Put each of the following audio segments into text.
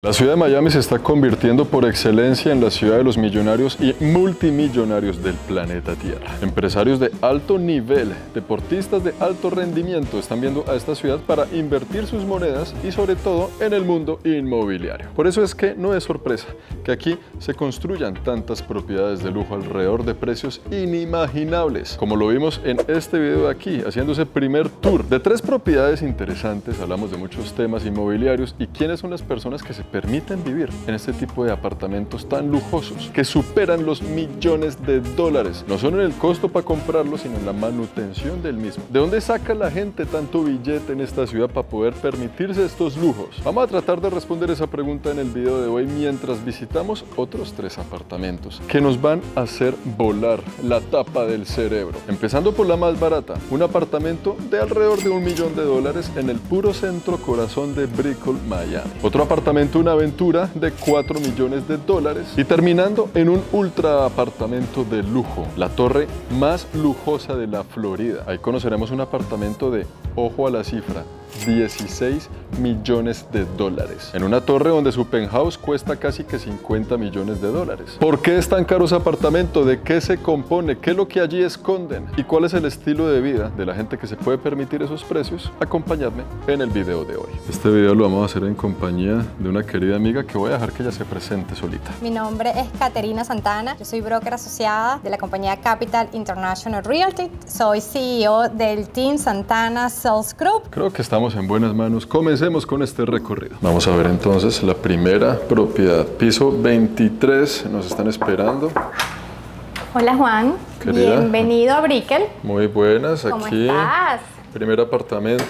La ciudad de Miami se está convirtiendo por excelencia en la ciudad de los millonarios y multimillonarios del planeta Tierra. Empresarios de alto nivel, deportistas de alto rendimiento están viendo a esta ciudad para invertir sus monedas y sobre todo en el mundo inmobiliario. Por eso es que no es sorpresa que aquí se construyan tantas propiedades de lujo alrededor de precios inimaginables, como lo vimos en este video de aquí, haciendo ese primer tour de tres propiedades interesantes. Hablamos de muchos temas inmobiliarios y quiénes son las personas que se permiten vivir en este tipo de apartamentos tan lujosos que superan los millones de dólares, no solo en el costo para comprarlo, sino en la manutención del mismo. ¿De dónde saca la gente tanto billete en esta ciudad para poder permitirse estos lujos? Vamos a tratar de responder esa pregunta en el video de hoy mientras visitamos otros tres apartamentos que nos van a hacer volar la tapa del cerebro. Empezando por la más barata, un apartamento de alrededor de un millón de dólares en el puro centro corazón de Brickell, Miami. Otro apartamento una aventura de 4 millones de dólares y terminando en un ultra apartamento de lujo, la torre más lujosa de la Florida. Ahí conoceremos un apartamento de, ojo a la cifra, 16 millones de dólares. En una torre donde su penthouse cuesta casi que 50 millones de dólares. ¿Por qué es tan caro ese apartamento? ¿De qué se compone? ¿Qué es lo que allí esconden? ¿Y cuál es el estilo de vida de la gente que se puede permitir esos precios? Acompañadme en el video de hoy. Este video lo vamos a hacer en compañía de una querida amiga que voy a dejar que ella se presente solita. Mi nombre es Caterina Santana, yo soy broker asociada de la compañía Capital International Realty. Soy CEO del Team Santana Sales Group. Creo que estamos en buenas manos. Comencemos con este recorrido. Vamos a ver entonces la primera propiedad. Piso 23, nos están esperando. Hola Juan, bienvenido a Brickell. Muy buenas, ¿Cómo aquí. estás? Primer apartamento.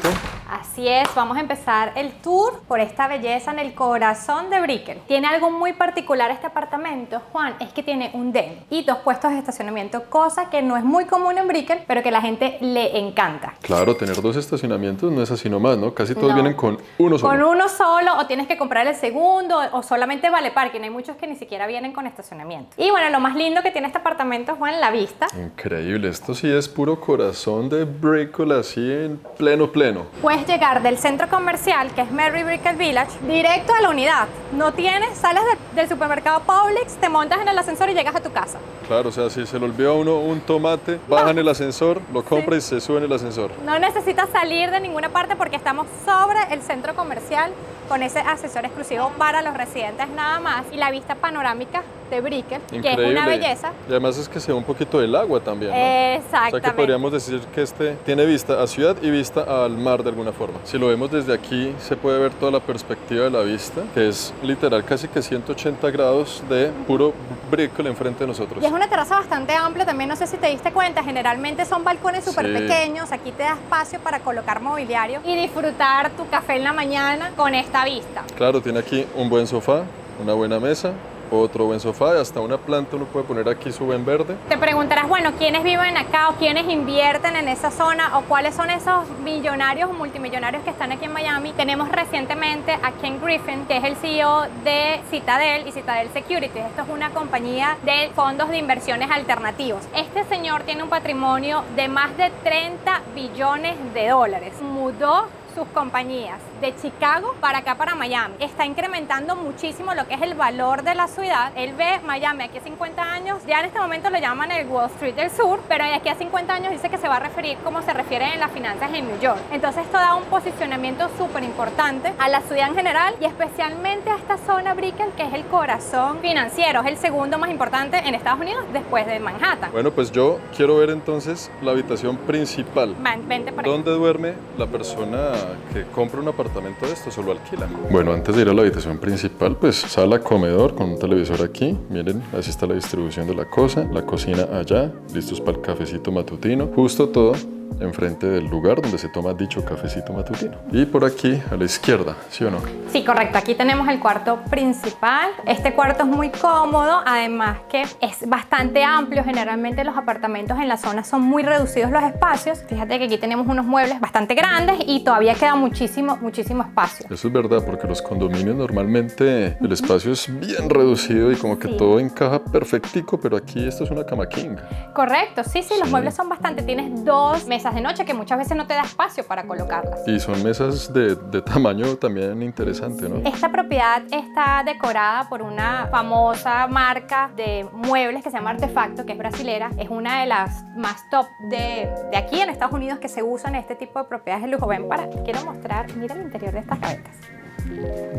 Así es, vamos a empezar el tour por esta belleza en el corazón de Brickell. Tiene algo muy particular este apartamento, Juan, es que tiene un den y dos puestos de estacionamiento, cosa que no es muy común en Brickell, pero que a la gente le encanta. Claro, tener dos estacionamientos no es así nomás, ¿no? Casi todos No. vienen con uno solo. Con uno solo o tienes que comprar el segundo o solamente vale parking. Hay muchos que ni siquiera vienen con estacionamiento. Y bueno, lo más lindo que tiene este apartamento Juan, la vista. Increíble, esto sí es puro corazón de Brickell, así en pleno, pleno. Puedes llegar del centro comercial, que es Mary Brickell Village, directo a la unidad. No tienes, sales de- del supermercado Publix, te montas en el ascensor y llegas a tu casa. Claro, o sea, si se le olvidó a uno un tomate, baja en el ascensor, lo compra y se sube en el ascensor. No necesitas salir de ninguna parte porque estamos sobre el centro comercial con ese ascensor exclusivo para los residentes nada más y la vista panorámica de Brickell, que es una belleza. Y además es que se ve un poquito del agua también. ¿no? O Exactamente. sea que podríamos decir que este tiene vista a ciudad y vista al mar de alguna forma. Si lo vemos desde aquí, se puede ver toda la perspectiva de la vista, que es literal casi que 180 grados de puro Brickell enfrente de nosotros. Y es una terraza bastante amplia, también no sé si te diste cuenta, generalmente son balcones súper Sí. pequeños, aquí te da espacio para colocar mobiliario y disfrutar tu café en la mañana con esta vista. Claro, tiene aquí un buen sofá, una buena mesa, otro buen sofá y hasta una planta uno puede poner aquí su buen verde. Te preguntarás, bueno, ¿quiénes viven acá o quiénes invierten en esa zona o cuáles son esos millonarios o multimillonarios que están aquí en Miami? Tenemos recientemente a Ken Griffin, que es el CEO de Citadel y Citadel Securities. Esto es una compañía de fondos de inversiones alternativos. Este señor tiene un patrimonio de más de 30 billones de dólares. Mudó sus compañías de Chicago para acá, para Miami. Está incrementando muchísimo lo que es el valor de la ciudad. Él ve Miami aquí a 50 años, ya en este momento lo llaman el Wall Street del Sur, pero aquí a 50 años dice que se va a referir como se refiere en las finanzas en New York. Entonces esto da un posicionamiento súper importante a la ciudad en general y especialmente a esta zona Brickell, que es el corazón financiero, es el segundo más importante en Estados Unidos después de Manhattan. Bueno, pues yo quiero ver entonces la habitación principal. Ven- Vente para. ¿Dónde duerme la persona que compra un apartamento de estos o lo alquila? Bueno, antes de ir a la habitación principal, pues sala, comedor con un televisor aquí. Miren, así está la distribución de la cosa. La cocina allá, listos para el cafecito matutino. Justo todo enfrente del lugar donde se toma dicho cafecito matutino. Y por aquí a la izquierda, ¿sí o no? Sí, correcto. Aquí tenemos el cuarto principal. Este cuarto es muy cómodo, además que es bastante amplio. Generalmente los apartamentos en la zona son muy reducidos los espacios. Fíjate que aquí tenemos unos muebles bastante grandes y todavía queda muchísimo, muchísimo espacio. Eso es verdad, porque los condominios normalmente el espacio es bien reducido y como que Sí. todo encaja perfectico, pero aquí esto es una cama king. Correcto, sí, sí, los Sí. muebles son bastante. Tienes dos mesas mesas de noche que muchas veces no te da espacio para colocarlas. Y son mesas de, de tamaño también interesante, ¿no? Esta propiedad está decorada por una famosa marca de muebles que se llama Artefacto, que es brasilera. Es una de las más top de, de aquí en Estados Unidos que se usan este tipo de propiedades de lujo. Ven para, quiero mostrar, mira el interior de estas gavetas.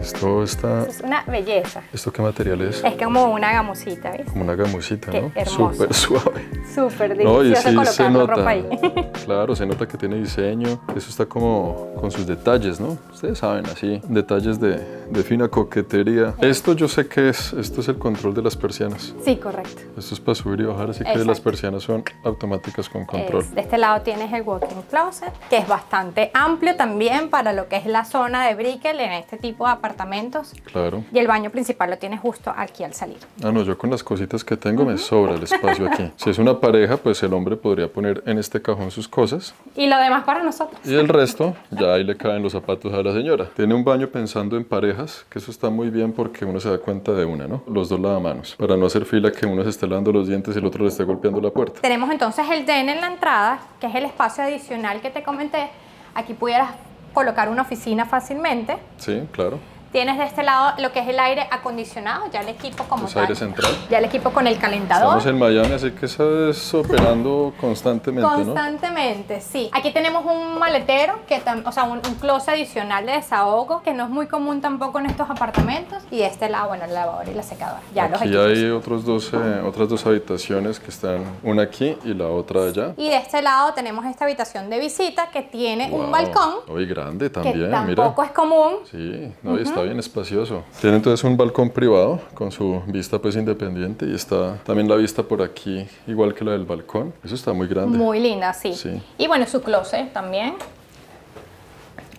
Esto está... Es una belleza. ¿Esto qué material es? Es como una gamusita, ¿ves? Como una gamusita, Qué ¿no? hermoso. Súper suave. Súper No, y delicioso sí colocar se nota. ropa ahí. Claro, se nota que tiene diseño. Eso está como con sus detalles, ¿no? Ustedes saben, así, detalles de, de fina coquetería. Esto yo sé qué es. Esto es el control de las persianas. Sí, correcto. Esto es para subir y bajar, así que Exacto. las persianas son automáticas con control. Es- de este lado tienes el walk-in closet, que es bastante amplio también para lo que es la zona de Brickell en este tipo de apartamentos. Claro. Y el baño principal lo tienes justo aquí al salir. Ah, no, yo con las cositas que tengo me sobra el espacio aquí. Si es una pareja, pues el hombre podría poner en este cajón sus cosas Y lo demás para nosotros. y el resto ya ahí le caen los zapatos a la señora. Tiene un baño pensando en parejas, que eso está muy bien porque uno se da cuenta de una, ¿no? Los dos lavamanos, para no hacer fila que uno se esté lavando los dientes y el otro le esté golpeando la puerta. Tenemos entonces el den en la entrada, que es el espacio adicional que te comenté. Aquí pudieras colocar una oficina fácilmente. Sí, claro. Tienes de este lado lo que es el aire acondicionado, ya el equipo como tal. aire central. Ya el equipo con el calentador. Estamos en Miami, así que eso es operando constantemente, ¿no? Constantemente, sí. Aquí tenemos un maletero, que o sea, un, un closet adicional de desahogo, que no es muy común tampoco en estos apartamentos. Y de este lado, bueno, el lavador y la secadora. Ya los Aquí equipos. hay otros dos, eh, otras dos habitaciones que están, una aquí y la otra allá. Y de este lado tenemos esta habitación de visita que tiene un balcón, Muy grande que también, tampoco mira. es común. Sí, no, y está bien espacioso. Tiene entonces un balcón privado con su vista pues independiente y está también la vista por aquí igual que la del balcón. Eso está muy grande. Muy linda, sí. Sí. Y bueno, su closet también.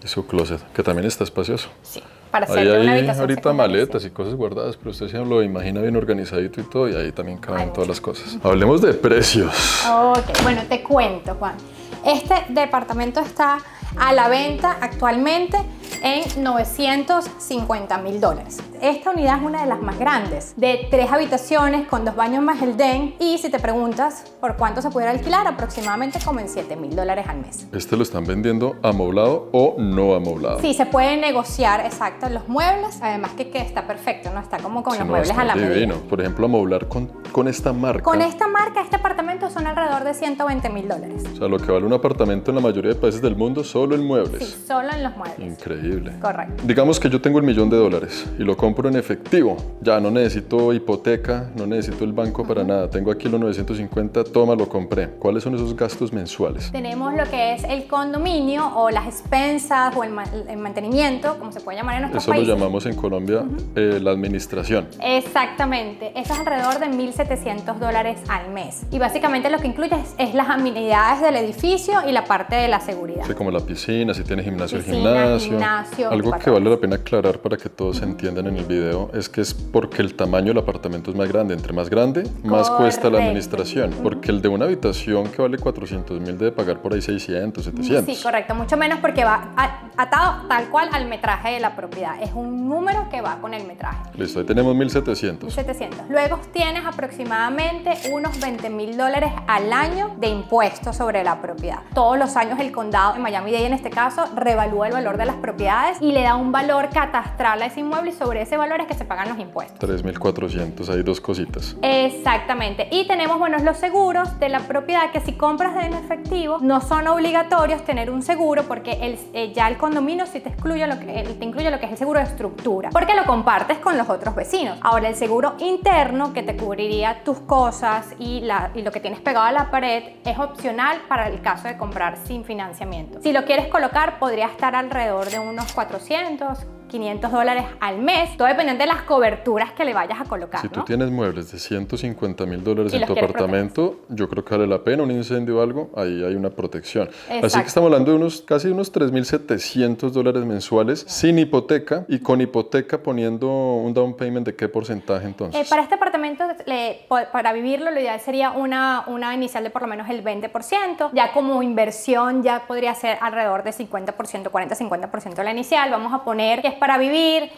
Y su closet, que también está espacioso. Sí. Para Ahí hacer una hay ahorita maletas y cosas guardadas, pero usted se lo imagina bien organizadito y todo y ahí también caben Ay, todas las cosas. Hablemos de precios. Ok, bueno, te cuento, Juan. Este departamento está a la venta actualmente en 950 mil dólares. Esta unidad es una de las más grandes, de tres habitaciones con dos baños más el den y si te preguntas por cuánto se pudiera alquilar, aproximadamente como en 7 mil dólares al mes. Este lo están vendiendo amoblado o no amoblado. Sí, se puede negociar, exacto, los muebles, además que, que está perfecto, ¿no? Está como con Sí, los no, muebles a la medida. divino. Por ejemplo, amoblar con, con esta marca. Con esta marca, este apartamento son alrededor de 120 mil dólares. O sea, lo que vale un apartamento en la mayoría de países del mundo solo en muebles. Sí, solo en los muebles. Increíble. Correcto. Digamos que yo tengo el millón de dólares y lo compro en efectivo. Ya no necesito hipoteca, no necesito el banco para nada. Tengo aquí los 950, toma, lo compré. ¿Cuáles son esos gastos mensuales? Tenemos lo que es el condominio o las expensas o el, ma- el mantenimiento, como se puede llamar en nuestros Eso lo países. llamamos en Colombia eh, la administración. Exactamente, eso es alrededor de 1.700 dólares al mes. Y básicamente lo que incluye es, es las amenidades del edificio y la parte de la seguridad. Sí, como la piscina, si tiene gimnasio, el Piscina, gimnasio. Gimnasio, Algo que 24 vale la pena aclarar para que todos entiendan en el video es que es porque el tamaño del apartamento es más grande. Entre más grande, más cuesta la administración. Porque el de una habitación que vale 400 mil debe pagar por ahí 600, 700. Sí, correcto, mucho menos porque va atado tal cual al metraje de la propiedad. Es un número que va con el metraje. Listo, ahí tenemos 1700. 1700. Luego tienes aproximadamente unos 20 mil dólares al año de impuestos sobre la propiedad. Todos los años el condado de Miami-Dade en este caso revalúa el valor de las propiedades y le da un valor catastral a ese inmueble y sobre ese valor es que se pagan los impuestos. 3400, hay dos cositas. Exactamente. Y tenemos, bueno, los seguros de la propiedad que si compras en efectivo no son obligatorios tener un seguro porque el, eh, ya el condominio sí te excluye lo que te incluye lo que es el seguro de estructura, porque lo compartes con los otros vecinos. Ahora el seguro interno que te cubriría tus cosas y, la, y lo que tienes pegado a la pared es opcional para el caso de comprar sin financiamiento. Si lo quieres colocar podría estar alrededor de unos 400 500 dólares al mes, todo dependiendo de las coberturas que le vayas a colocar. Si tú ¿no? tienes muebles de 150 mil dólares en tu apartamento, yo creo que vale la pena un incendio o algo, ahí hay una protección. Así Exacto. que estamos hablando de unos casi unos 3.700 dólares mensuales sin hipoteca y con hipoteca poniendo un down payment de qué porcentaje Eh, entonces. para este apartamento, le- para vivirlo, lo ideal sería una, una inicial de por lo menos el 20%. Ya como inversión ya podría ser alrededor de 50%, 40-50% la inicial. Vamos a poner que es para vivir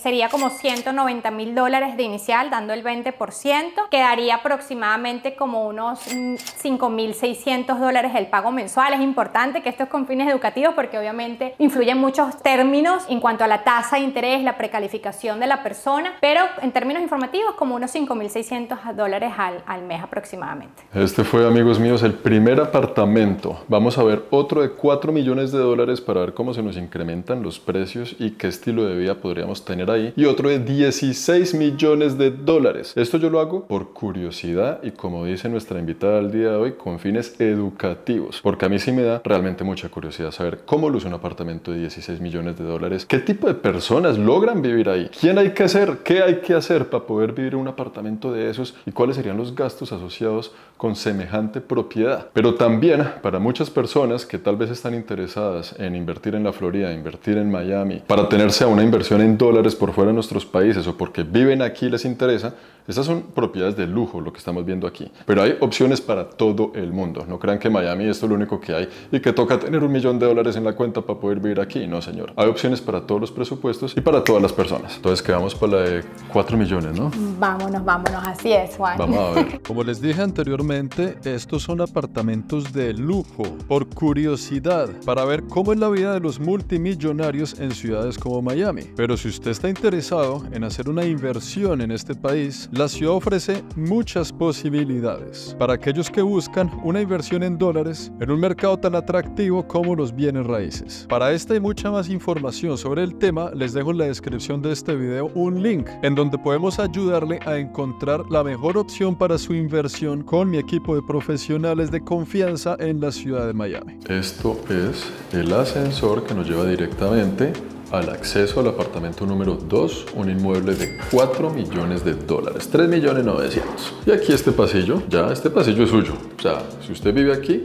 sería como 190 mil dólares de inicial, dando el 20%. Quedaría aproximadamente como unos 5.600 mm, dólares el pago mensual. Es importante que esto es con fines educativos porque obviamente influyen muchos términos en cuanto a la tasa de interés, la precalificación de la persona, pero en términos informativos como unos 5.600 dólares al, al mes aproximadamente. Este fue, amigos míos, el primer apartamento. Vamos a ver otro de 4 millones de dólares para ver cómo se nos incrementan los precios y qué estilo de vida podríamos tener ahí. Y otro de 16 millones de dólares. Esto yo lo hago por curiosidad y como dice nuestra invitada al día de hoy, con fines educativos. Porque a mí sí me da realmente mucha curiosidad saber cómo luce un apartamento de 16 millones de dólares, qué tipo de personas logran vivir ahí, quién hay que hacer, qué hay que hacer para poder vivir en un apartamento de esos y cuáles serían los gastos asociados con semejante propiedad. Pero también para muchas personas que tal vez están interesadas en invertir en la Florida, invertir en Miami, para tenerse a una inversión en dólares por fuera de nuestros países o porque viven aquí y les interesa, estas son propiedades de lujo, lo que estamos viendo aquí. Pero hay opciones para todo el mundo. No crean que Miami esto es lo único que hay y que toca tener un millón de dólares en la cuenta para poder vivir aquí. No, señor. Hay opciones para todos los presupuestos y para todas las personas. Entonces quedamos para la de 4 millones, ¿no? Vámonos, vámonos. Así es, Juan. Vamos a ver. Como les dije anteriormente, estos son apartamentos de lujo. Por curiosidad, para ver cómo es la vida de los multimillonarios en ciudades como Miami. Pero si usted está interesado en hacer una inversión en este país, la ciudad ofrece muchas posibilidades para aquellos que buscan una inversión en dólares en un mercado tan atractivo como los bienes raíces. Para esta y mucha más información sobre el tema, les dejo en la descripción de este video un link en donde podemos ayudarle a encontrar la mejor opción para su inversión con mi equipo de profesionales de confianza en la ciudad de Miami. Esto es el ascensor que nos lleva directamente al acceso al apartamento número 2, un inmueble de 4 millones de dólares, 3 millones 900. Y aquí este pasillo, ya este pasillo es suyo. O sea, si usted vive aquí,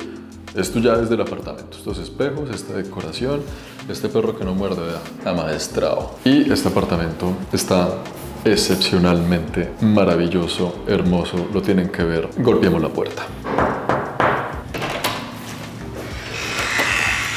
esto ya es del apartamento. Estos espejos, esta decoración, este perro que no muerde, vea, amaestrado. Y este apartamento está excepcionalmente maravilloso, hermoso. Lo tienen que ver. Golpeemos la puerta.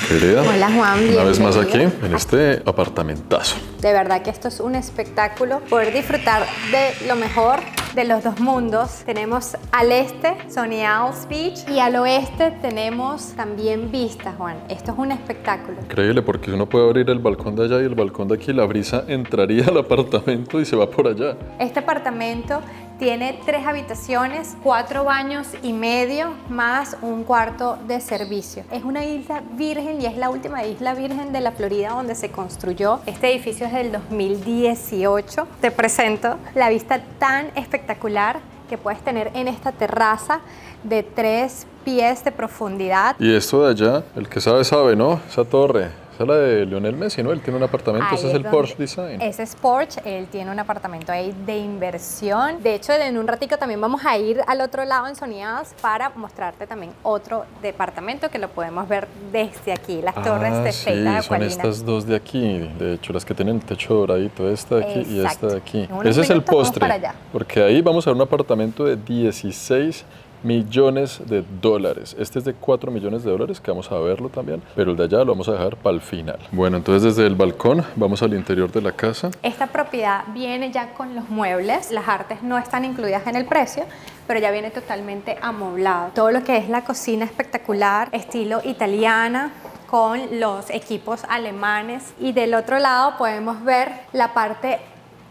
Hola Juan, Una vez más aquí en este apartamentazo. De verdad que esto es un espectáculo, poder disfrutar de lo mejor de los dos mundos. Tenemos al este Sony Isles Beach y al oeste tenemos también vistas, Juan. Esto es un espectáculo. Increíble porque uno puede abrir el balcón de allá y el balcón de aquí, la brisa entraría al apartamento y se va por allá. Este apartamento tiene tres habitaciones, cuatro baños y medio, más un cuarto de servicio. Es una isla virgen y es la última isla virgen de la Florida donde se construyó. Este edificio es del 2018. Te presento la vista tan espectacular que puedes tener en esta terraza de tres pies de profundidad. Y esto de allá, el que sabe, sabe, ¿no? Esa torre. Esa es la de Lionel Messi, ¿no? Él tiene un apartamento, ese es el Porsche Design. Ese es Porsche, él tiene un apartamento ahí de inversión. De hecho, en un ratico también vamos a ir al otro lado en Soniados para mostrarte también otro departamento que lo podemos ver desde aquí, las torres de sí, son estas dos de aquí, de hecho, las que tienen el techo doradito, esta de aquí y esta de aquí. Ese es el postre, porque ahí vamos a ver un apartamento de 16 millones de dólares. Este es de 4 millones de dólares, que vamos a verlo también, pero el de allá lo vamos a dejar para el final. Bueno, entonces desde el balcón vamos al interior de la casa. Esta propiedad viene ya con los muebles, las artes no están incluidas en el precio, pero ya viene totalmente amoblado. Todo lo que es la cocina espectacular, estilo italiana, con los equipos alemanes y del otro lado podemos ver la parte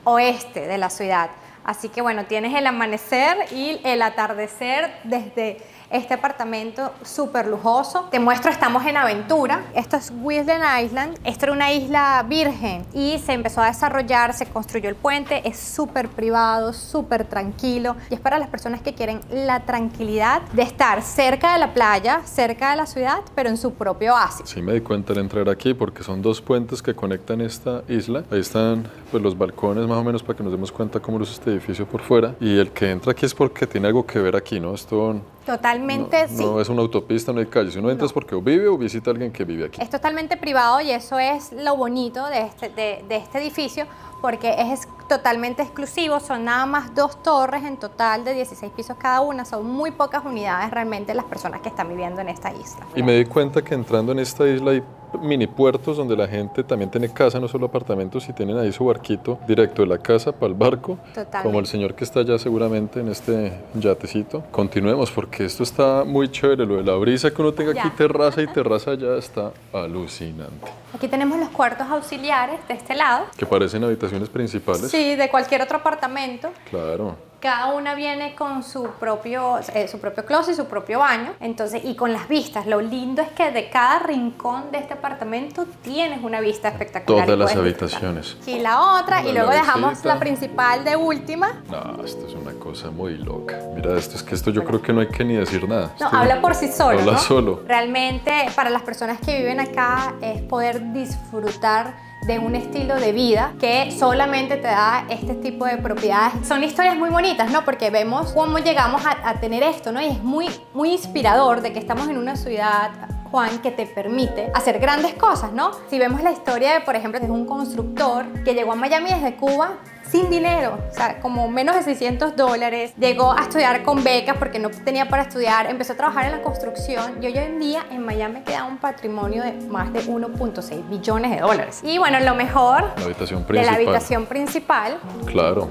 oeste de la ciudad Así que bueno, tienes el amanecer y el atardecer desde este apartamento súper lujoso. Te muestro, estamos en Aventura. Esto es Wisden Island. Esto era una isla virgen y se empezó a desarrollar, se construyó el puente. Es súper privado, súper tranquilo. Y es para las personas que quieren la tranquilidad de estar cerca de la playa, cerca de la ciudad, pero en su propio oasis. Sí, me di cuenta al entrar aquí porque son dos puentes que conectan esta isla. Ahí están pues, los balcones más o menos para que nos demos cuenta cómo luce este edificio por fuera. Y el que entra aquí es porque tiene algo que ver aquí, ¿no? Esto Totalmente sí. No es una autopista, no hay calle. Si uno entra es porque vive o visita a alguien que vive aquí. Es totalmente privado y eso es lo bonito de este, de, de este edificio porque es totalmente exclusivo, son nada más dos torres en total de 16 pisos cada una, son muy pocas unidades realmente las personas que están viviendo en esta isla. Y me di cuenta que entrando en esta isla hay mini puertos donde la gente también tiene casa, no solo apartamentos, y tienen ahí su barquito directo de la casa para el barco, Totalmente. como el señor que está allá seguramente en este yatecito. Continuemos porque esto está muy chévere, lo de la brisa que uno tenga aquí Ya. terraza y terraza allá está alucinante. Aquí tenemos los cuartos auxiliares de este lado. Que parecen habitaciones principales. Sí, de cualquier otro apartamento. Claro. Cada una viene con su propio, eh, su propio closet y su propio baño. Entonces, y con las vistas. Lo lindo es que de cada rincón de este apartamento tienes una vista espectacular. Todas y las habitaciones. Y la otra, y La luego dejamos la principal de última. No, esto es una cosa muy loca. Mira, esto es que esto yo creo que no hay que ni decir nada. No, Esto- habla por sí solo. Habla ¿no? solo. Realmente, para las personas que viven acá, es poder disfrutar de un estilo de vida que solamente te da este tipo de propiedades. Son historias muy bonitas, ¿no? Porque vemos cómo llegamos a, a tener esto, ¿no? Y es muy, muy inspirador de que estamos en una ciudad Juan, que te permite hacer grandes cosas, ¿no? Si vemos la historia de, por ejemplo, de un constructor que llegó a Miami desde Cuba sin dinero, o sea, como menos de 600 dólares, llegó a estudiar con becas porque no tenía para estudiar, empezó a trabajar en la construcción y hoy en día en Miami queda un patrimonio de más de 1.6 billones de dólares. Y bueno, lo mejor La habitación de principal. la habitación principal Claro.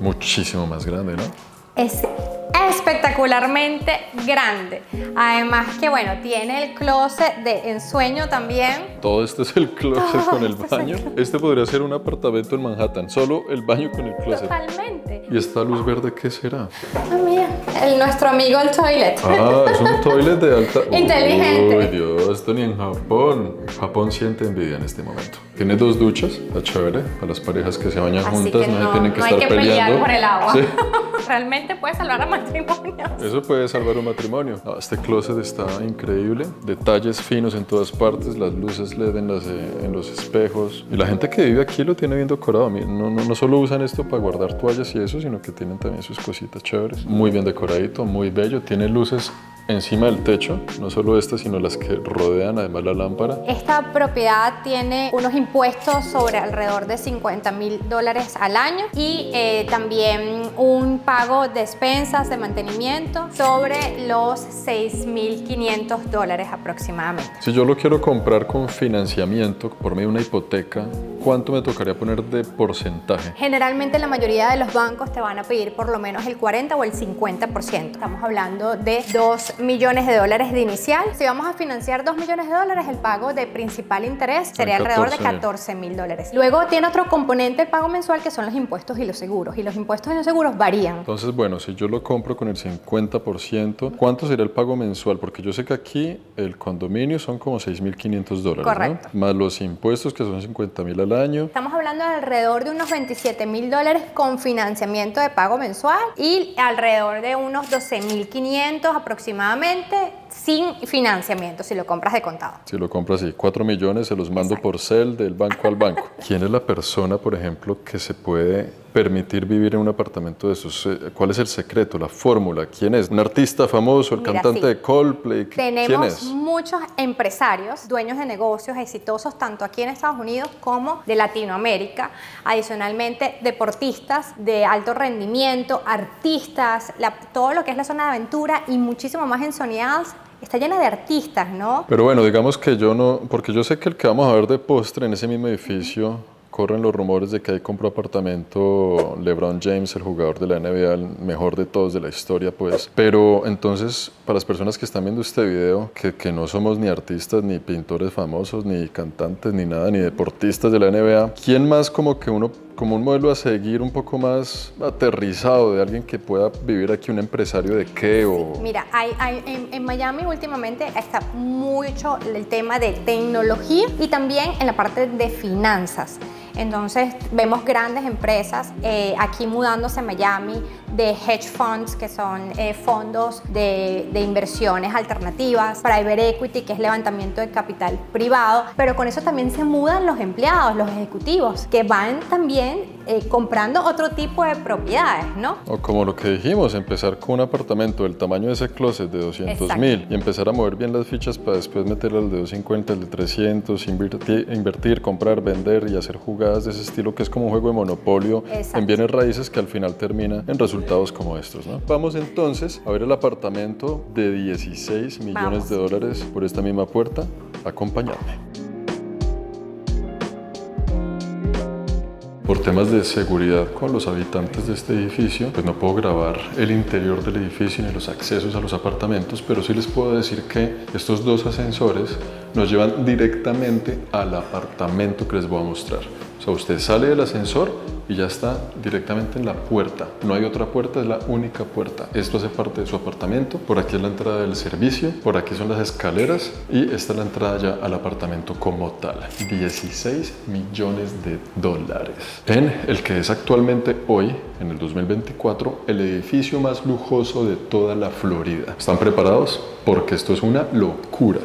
Muchísimo más grande, ¿no? es espectacularmente grande. Además que bueno, tiene el closet de ensueño también. Todo esto es el closet Todo con el esto es el baño. closet. Este podría ser un apartamento en Manhattan. Solo el baño con el closet. Totalmente. ¿Y esta luz verde qué será? Ah, mira, el, nuestro amigo el toilet. Ah, es un toilet de alta. Inteligente. Uy, Dios, esto ni en Japón. Japón siente envidia en este momento. Tiene dos duchas, está chévere. Para las parejas que se bañan Así juntas, que no, no, tienen que no hay estar que pelear peleando. por el agua. Sí. Realmente puede salvar a Eso puede salvar un matrimonio. No, este closet está increíble. Detalles finos en todas partes, las luces LED en, las, eh, en los espejos. Y la gente que vive aquí lo tiene bien decorado. No, no, no solo usan esto para guardar toallas y eso, sino que tienen también sus cositas chéveres. Muy bien decoradito, muy bello. Tiene luces encima del techo, no solo estas, sino las que rodean además la lámpara. Esta propiedad tiene unos impuestos sobre alrededor de 50 mil dólares al año y eh, también un pago de expensas de mantenimiento sobre los 6.500 dólares aproximadamente. Si yo lo quiero comprar con financiamiento por medio de una hipoteca, ¿cuánto me tocaría poner de porcentaje? Generalmente la mayoría de los bancos te van a pedir por lo menos el 40 o el 50%. Estamos hablando de 2 millones de dólares de inicial. Si vamos a financiar 2 millones de dólares, el pago de principal interés sería alrededor de 14.000. 14 mil dólares. Luego tiene otro componente el pago mensual que son los impuestos y los seguros. Y los impuestos y los seguros varían. Entonces, bueno, si yo lo compro con el 50%, ¿cuánto sería el pago mensual? Porque yo sé que aquí el condominio son como 6.500 dólares, Correcto. ¿no? Más los impuestos que son 50.000 al año. Estamos hablando de alrededor de unos 27 mil dólares con financiamiento de pago mensual y alrededor de unos 12.500 aproximadamente sin financiamiento si lo compras de contado. Si lo compro así, 4 millones se los mando Exacto. por CEL del banco al banco. ¿Quién es la persona, por ejemplo, que se puede permitir vivir en un apartamento de esos? Eh, ¿Cuál es el secreto, la fórmula? ¿Quién es? ¿Un artista famoso, el Mira, cantante sí. de Coldplay? ¿Quién Tenemos es? muchos empresarios, dueños de negocios exitosos tanto aquí en Estados Unidos como de Latinoamérica. Adicionalmente, deportistas de alto rendimiento, artistas, la- todo lo que es la zona de aventura y muchísimo más en Soniados. Está llena de artistas, ¿no? Pero bueno, digamos que yo no, porque yo sé que el que vamos a ver de postre en ese mismo edificio, corren los rumores de que ahí compró apartamento LeBron James, el jugador de la NBA, el mejor de todos de la historia, pues. Pero entonces, para las personas que están viendo este video, que, que no somos ni artistas, ni pintores famosos, ni cantantes, ni nada, ni deportistas de la NBA, ¿quién más como que uno como un modelo a seguir un poco más aterrizado de alguien que pueda vivir aquí, un empresario de qué o... Mira, hay, hay- en, en Miami últimamente está mucho el tema de tecnología y también en la parte de finanzas. Entonces vemos grandes empresas eh, aquí mudándose a Miami de hedge funds, que son eh, fondos de, de inversiones alternativas, private equity, que es levantamiento de capital privado, pero con eso también se mudan los empleados, los ejecutivos, que van también eh, comprando otro tipo de propiedades, ¿no? O como lo que dijimos, empezar con un apartamento del tamaño de ese closet de 200 mil y empezar a mover bien las fichas para después meterle al de 250, al de 300, invertir, invertir, comprar, vender y hacer jugadas de ese estilo que es como un juego de monopolio Exacto. en bienes raíces que al final termina en resultados como estos. Vamos entonces a ver el apartamento de 16 millones de dólares por esta misma puerta. Acompañadme. Por temas de seguridad con los habitantes de este edificio, pues no puedo grabar el interior del edificio ni los accesos a los apartamentos, pero sí les puedo decir que estos dos ascensores nos llevan directamente al apartamento que les voy a mostrar. Usted sale del ascensor y ya está directamente en la puerta. No hay otra puerta, es la única puerta. Esto hace parte de su apartamento. Por aquí es la entrada del servicio, por aquí son las escaleras y esta es la entrada ya al apartamento como tal. 16 millones de dólares. En el que es actualmente hoy, en el 2024, el edificio más lujoso de toda la Florida. ¿Están preparados? Porque esto es una locura.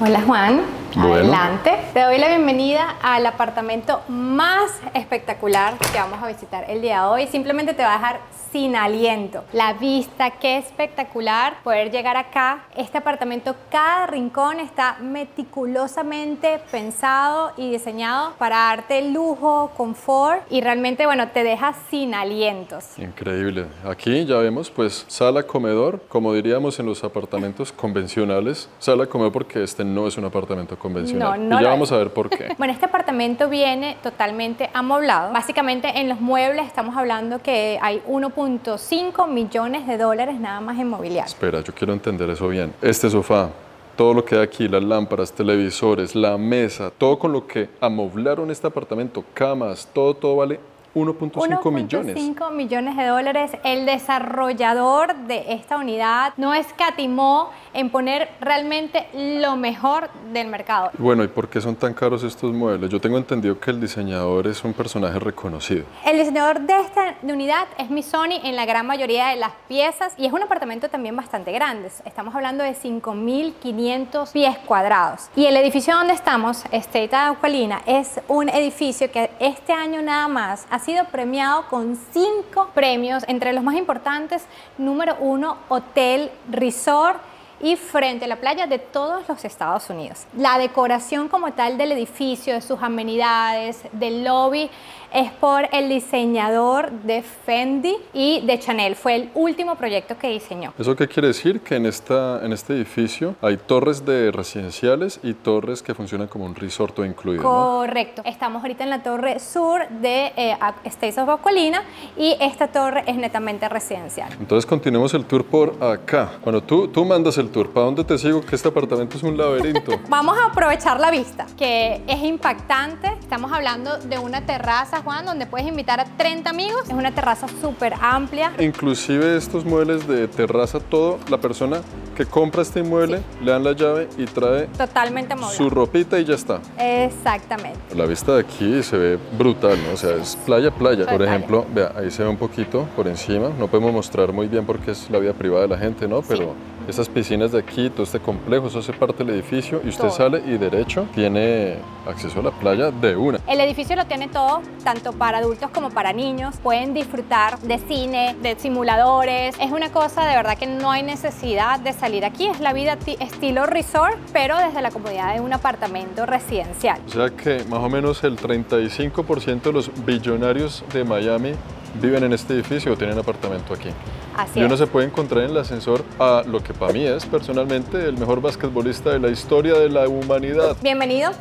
Hola Juan. Adelante. Te doy la bienvenida al apartamento más espectacular que vamos a visitar el día de hoy. Simplemente te va a dejar sin aliento. La vista, qué espectacular poder llegar acá. Este apartamento, cada rincón está meticulosamente pensado y diseñado para darte lujo, confort y realmente, bueno, te deja sin alientos. Increíble. Aquí ya vemos pues sala comedor, como diríamos en los apartamentos convencionales. Sala comedor porque este no es un apartamento convencional. No, no y ya lo vamos a ver por qué. Bueno, este apartamento viene totalmente amoblado. Básicamente en los muebles estamos hablando que hay 1.5 millones de dólares nada más en mobiliario. Espera, yo quiero entender eso bien. Este sofá, todo lo que hay aquí, las lámparas, televisores, la mesa, todo con lo que amoblaron este apartamento, camas, todo, todo vale 1.5 millones. 1.5 millones de dólares. El desarrollador de esta unidad no escatimó en poner realmente lo mejor del mercado. Bueno, ¿y por qué son tan caros estos muebles? Yo tengo entendido que el diseñador es un personaje reconocido. El diseñador de esta unidad es Missoni en la gran mayoría de las piezas y es un apartamento también bastante grande. Estamos hablando de 5.500 pies cuadrados. Y el edificio donde estamos, State Aucalina, es un edificio que este año nada más ha sido premiado con cinco premios, entre los más importantes, número uno, Hotel Resort y frente a la playa de todos los Estados Unidos. La decoración como tal del edificio, de sus amenidades, del lobby, es por el diseñador de Fendi y de Chanel. Fue el último proyecto que diseñó. ¿Eso qué quiere decir? Que en, esta, en este edificio hay torres de residenciales y torres que funcionan como un resort todo incluido. ¿no? Correcto. Estamos ahorita en la torre sur de eh, States of Ocolina y esta torre es netamente residencial. Entonces continuemos el tour por acá. Bueno, tú, tú mandas el tour. ¿Para dónde te sigo? Que este apartamento es un laberinto. Vamos a aprovechar la vista, que es impactante. Estamos hablando de una terraza, Juan, donde puedes invitar a 30 amigos. Es una terraza súper amplia. Inclusive estos muebles de terraza, todo, la persona que compra este inmueble, le dan la llave y trae Totalmente su ropita y ya está. Exactamente. La vista de aquí se ve brutal, ¿no? O sea, es playa, playa. Por Playa. ejemplo, vea, ahí se ve un poquito por encima. No podemos mostrar muy bien porque es la vida privada de la gente, ¿no? Pero esas piscinas de aquí, todo este complejo, eso hace parte del edificio y usted Todo. sale y derecho tiene acceso a la playa de una. El edificio lo tiene todo, tanto para adultos como para niños. Pueden disfrutar de cine, de simuladores. Es una cosa de verdad que no hay necesidad de salir aquí. Es la vida ti- estilo resort, pero desde la comodidad de un apartamento residencial. O sea que más o menos el 35% de los billonarios de Miami viven en este edificio o tienen apartamento aquí. Así y uno es. se puede encontrar en el ascensor a lo que para mí es personalmente el mejor basquetbolista de la historia de la humanidad. Bienvenido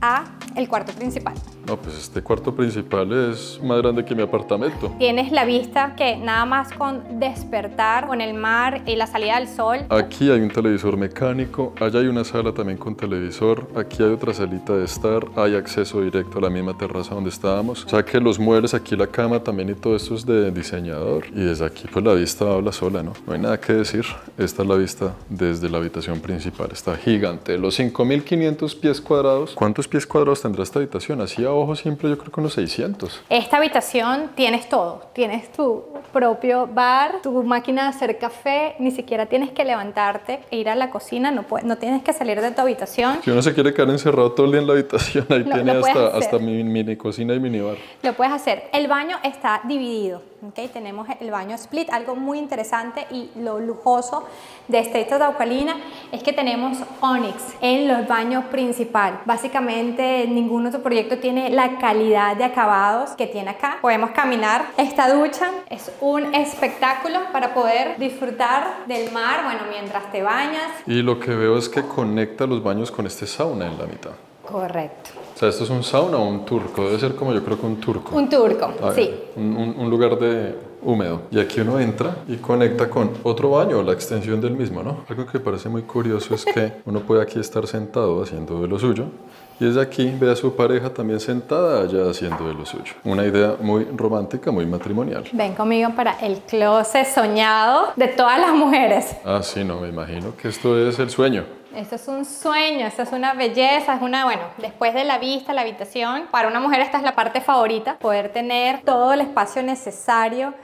a el cuarto principal. No, pues este cuarto principal es más grande que mi apartamento. Tienes la vista que nada más con despertar con el mar y la salida del sol. Aquí hay un televisor mecánico, allá hay una sala también con televisor, aquí hay otra salita de estar, hay acceso directo a la misma terraza donde estábamos. O sea que los muebles, aquí la cama también y todo esto es de diseñador. Y desde aquí pues la vista habla sola, ¿no? No hay nada que decir. Esta es la vista desde la habitación principal. Está gigante. Los 5.500 pies cuadrados. ¿Cuántos pies cuadrados tendrá esta habitación? Así a ojo simple yo creo que unos 600. Esta habitación tienes todo. Tienes tu propio bar, tu máquina de hacer café. Ni siquiera tienes que levantarte e ir a la cocina. No, puedes- no tienes que salir de tu habitación. Si uno se quiere quedar encerrado todo el día en la habitación, ahí Lo- tiene lo hasta, hasta mi mini cocina y mini bar. Lo puedes hacer. El baño está dividido. ¿ok? Tenemos el baño split. Algo muy interesante y lo lujoso de este de Aucalina es que tenemos Onyx en los baños principal. Básicamente ningún otro proyecto tiene la calidad de acabados que tiene acá. Podemos caminar. Esta ducha es un espectáculo para poder disfrutar del mar, bueno, mientras te bañas. Y lo que veo es que conecta los baños con este sauna en la mitad. Correcto. O sea, esto es un sauna o un turco. Debe ser como yo creo que un turco. Un turco, Ah, sí. Un, un- un lugar de húmedo. Y aquí uno entra y conecta con otro baño, la extensión del mismo, ¿no? Algo que parece muy curioso es que uno puede aquí estar sentado haciendo de lo suyo. Y desde aquí ve a su pareja también sentada allá haciendo de lo suyo. Una idea muy romántica, muy matrimonial. Ven conmigo para el closet soñado de todas las mujeres. Ah, sí, no, me imagino que esto es el sueño. Esto es un sueño, esto es una belleza, es una, bueno, después de la vista, la habitación, para una mujer esta es la parte favorita, poder tener todo el espacio necesario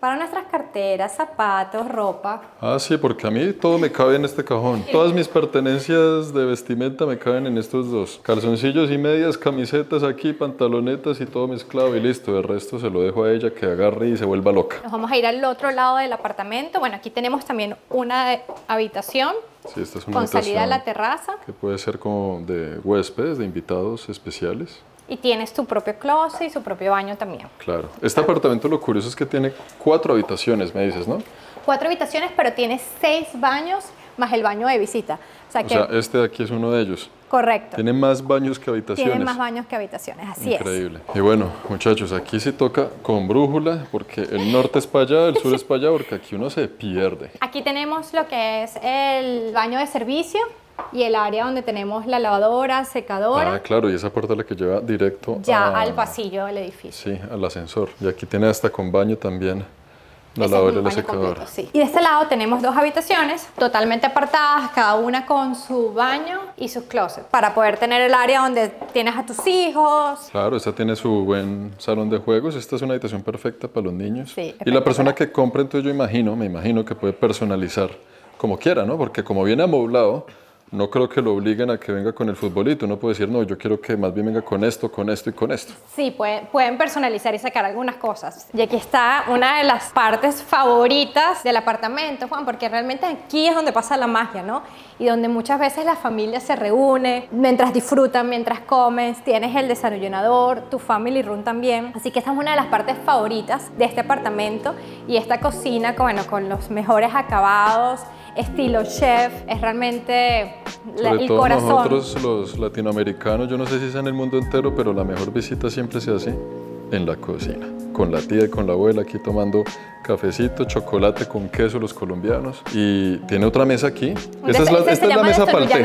para nuestras carteras, zapatos, ropa. Ah, sí, porque a mí todo me cabe en este cajón. Todas mis pertenencias de vestimenta me caben en estos dos. Calzoncillos y medias, camisetas aquí, pantalonetas y todo mezclado y listo. El resto se lo dejo a ella que agarre y se vuelva loca. Nos vamos a ir al otro lado del apartamento. Bueno, aquí tenemos también una habitación Sí, esta es una con salida a la habitación terraza que puede ser como de huéspedes, de invitados especiales. Y tienes tu propio closet y su propio baño también. Claro. Este apartamento lo curioso es que tiene cuatro habitaciones, me dices, ¿no? Cuatro habitaciones, pero tienes seis baños más el baño de visita. O sea O que, sea, este de aquí es uno de ellos. correcto. Tiene más baños que habitaciones. Tiene más baños que habitaciones, así es. Increíble. Y bueno, muchachos, aquí sí toca con brújula, porque el norte es para allá, el sur es para allá, porque aquí uno se pierde. Aquí tenemos lo que es el baño de servicio y el área donde tenemos la lavadora, secadora, Ah, claro, y esa puerta es la que lleva directo ya a- al pasillo del edificio. Sí, al ascensor. Y aquí tiene hasta con baño también la lavadora y la secadora. completo, sí. Y de este lado tenemos dos habitaciones totalmente apartadas, cada una con su baño y sus closets, para poder tener el área donde tienes a tus hijos. Claro, esta tiene su buen salón de juegos. Esta es una habitación perfecta para los niños. Sí, y la persona que compra, entonces yo imagino, me imagino que puede personalizar como quiera, ¿no? Porque como viene amoblado, no creo que lo obliguen a que venga con el futbolito. Uno puede decir, no, yo quiero que más bien venga con esto, con esto y con esto. Sí, pueden, personalizar y sacar algunas cosas. Y aquí está una de las partes favoritas del apartamento, Juan, porque realmente aquí es donde pasa la magia, ¿no? Y donde muchas veces la familia se reúne, mientras disfrutan, mientras comes, tienes el desayunador, tu family room también. Así que esta es una de las partes favoritas de este apartamento y esta cocina, bueno, con los mejores acabados, estilo chef, es realmente la- Sobre el todo corazón. nosotros los latinoamericanos, yo no sé si sea en el mundo entero, pero la mejor visita siempre se hace en la cocina. Con la tía y con la abuela aquí tomando cafecito, chocolate con queso los colombianos. Y tiene otra mesa aquí. Esta es la, esta es la mesa para el té.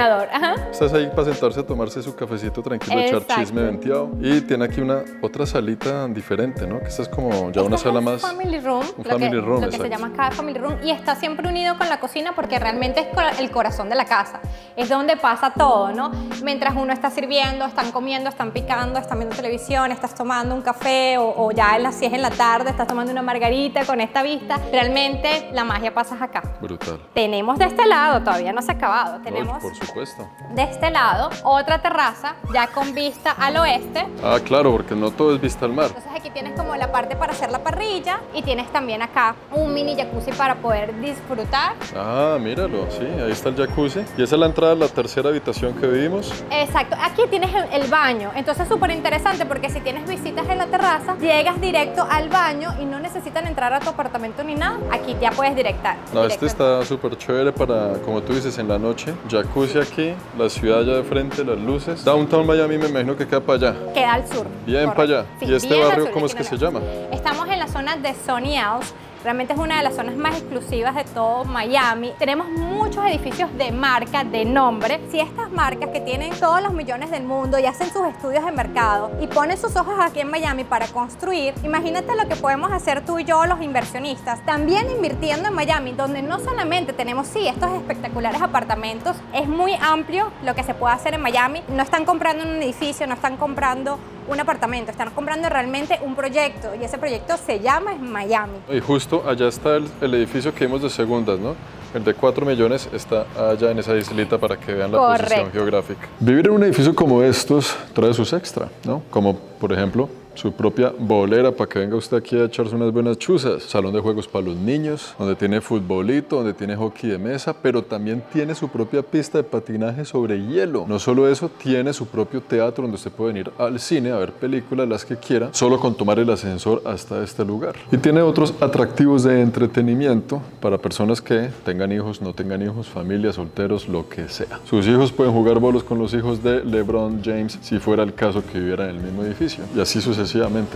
Esta es ahí para sentarse a tomarse su cafecito tranquilo, echar Exacto. chisme venteado. Y tiene aquí una otra salita diferente, ¿no? Que esta es como ya una sala más... Family room, un family que, room, lo que se llama acá family room y está siempre unido con la cocina porque realmente es el corazón de la casa. Es donde pasa todo, ¿no? Mientras uno está sirviendo, están comiendo, están picando, están viendo televisión, estás tomando un café o, o ya en las 6 en la tarde estás tomando una margarita con esta vista. Realmente la magia pasa acá. Brutal. Tenemos de este lado, todavía no se ha acabado, tenemos por supuesto. de este lado otra terraza ya con vista al oeste Ah, claro, porque no todo es vista al mar. Entonces aquí tienes como la parte para hacer la parrilla y tienes también acá un mini jacuzzi para poder disfrutar. Ah, míralo, sí, ahí está el jacuzzi. Y esa es la entrada a la tercera habitación que vivimos. Exacto, aquí tienes el, el baño, entonces súper interesante porque si tienes visitas en la terraza, llegas directo al baño y no necesitan entrar a tu apartamento ni nada, aquí ya puedes directar. No, directo. este está súper chévere para, como tú dices, en la noche. Jacuzzi aquí, la ciudad allá de frente, las luces. Downtown Miami me imagino que queda para allá. Queda al sur. Bien correcto. para allá. Sí, ¿Y este barrio sur, cómo es que no se llama? Estamos en la zona de Sony House. Realmente es una de las zonas más exclusivas de todo Miami. Tenemos muchos edificios de marca, de nombre. Si estas marcas que tienen todos los millones del mundo y hacen sus estudios de mercado y ponen sus ojos aquí en Miami para construir, imagínate lo que podemos hacer tú y yo, los inversionistas, también invirtiendo en Miami, donde no solamente tenemos, sí, estos espectaculares apartamentos, es muy amplio lo que se puede hacer en Miami. No están comprando un edificio, no están comprando un apartamento, están comprando realmente un proyecto y ese proyecto se llama Miami. Y justo allá está el, el edificio que vimos de segundas, ¿no? El de 4 millones está allá en esa islita para que vean la posición geográfica. Vivir en un edificio como estos trae sus extra, ¿no? Como por ejemplo, su propia bolera para que venga usted aquí a echarse unas buenas chuzas. Salón de juegos para los niños, donde tiene futbolito, donde tiene hockey de mesa, pero también tiene su propia pista de patinaje sobre hielo. No solo eso, tiene su propio teatro donde usted puede venir al cine a ver películas, las que quiera, solo con tomar el ascensor hasta este lugar. Y tiene otros atractivos de entretenimiento para personas que tengan hijos, no tengan hijos, familias, solteros, lo que sea. Sus hijos pueden jugar bolos con los hijos de LeBron James si fuera el caso que vivieran en el mismo edificio. Y así sucesivamente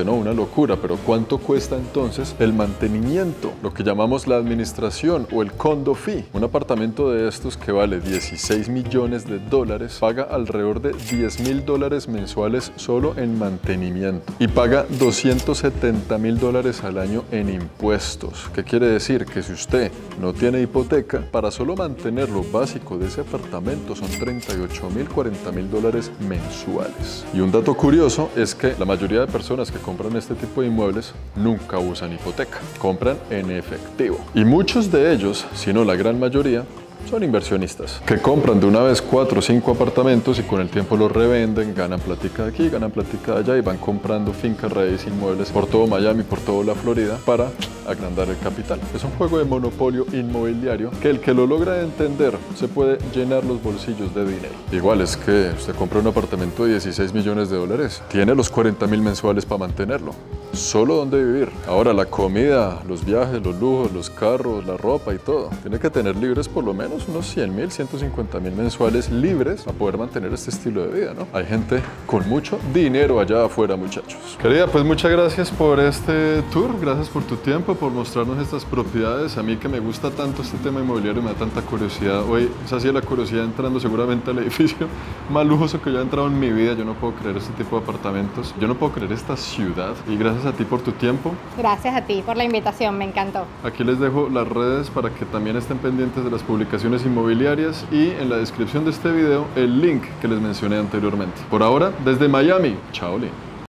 ¿no? Una locura, pero ¿cuánto cuesta entonces el mantenimiento? Lo que llamamos la administración o el condo fee. Un apartamento de estos que vale 16 millones de dólares paga alrededor de 10 mil dólares mensuales solo en mantenimiento y paga 270 mil dólares al año en impuestos. ¿Qué quiere decir? Que si usted no tiene hipoteca, para solo mantener lo básico de ese apartamento son 38 mil, 40 mil dólares mensuales. Y un dato curioso es que la mayoría de personas que compran este tipo de inmuebles nunca usan hipoteca, compran en efectivo. Y muchos de ellos, si no la gran mayoría, son inversionistas que compran de una vez cuatro o cinco apartamentos y con el tiempo los revenden, ganan platica de aquí, ganan platica de allá y van comprando fincas, raíces, inmuebles por todo Miami, por toda la Florida para agrandar el capital. Es un juego de monopolio inmobiliario que el que lo logra entender se puede llenar los bolsillos de dinero. Igual es que usted compra un apartamento de 16 millones de dólares, tiene los 40 mil mensuales para mantenerlo solo donde vivir. Ahora la comida, los viajes, los lujos, los carros, la ropa y todo. Tiene que tener libres por lo menos unos 100 mil, 150 mil mensuales libres para poder mantener este estilo de vida, ¿no? Hay gente con mucho dinero allá afuera, muchachos. Querida, pues muchas gracias por este tour, gracias por tu tiempo, por mostrarnos estas propiedades. A mí que me gusta tanto este tema inmobiliario, me da tanta curiosidad. Hoy es así la curiosidad entrando seguramente al edificio más lujoso que yo he entrado en mi vida. Yo no puedo creer este tipo de apartamentos. Yo no puedo creer esta ciudad. Y gracias a ti por tu tiempo. Gracias a ti por la invitación, me encantó. Aquí les dejo las redes para que también estén pendientes de las publicaciones inmobiliarias y en la descripción de este video el link que les mencioné anteriormente. Por ahora, desde Miami, chao Lin.